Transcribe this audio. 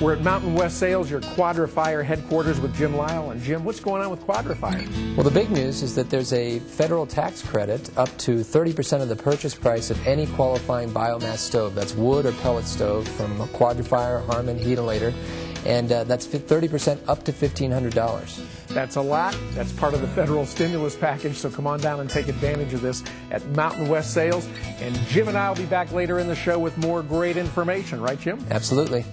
We're at Mountain West Sales, your Quadra-Fire headquarters with Jim Lyle. And Jim, what's going on with Quadra-Fire? Well, the big news is that there's a federal tax credit up to 30% of the purchase price of any qualifying biomass stove. That's wood or pellet stove from Quadra-Fire, Harman, Heatilator. And uh, that's 30% up to $1,500. That's a lot. That's part of the federal stimulus package. So come on down and take advantage of this at Mountain West Sales. And Jim and I will be back later in the show with more great information. Right, Jim? Absolutely.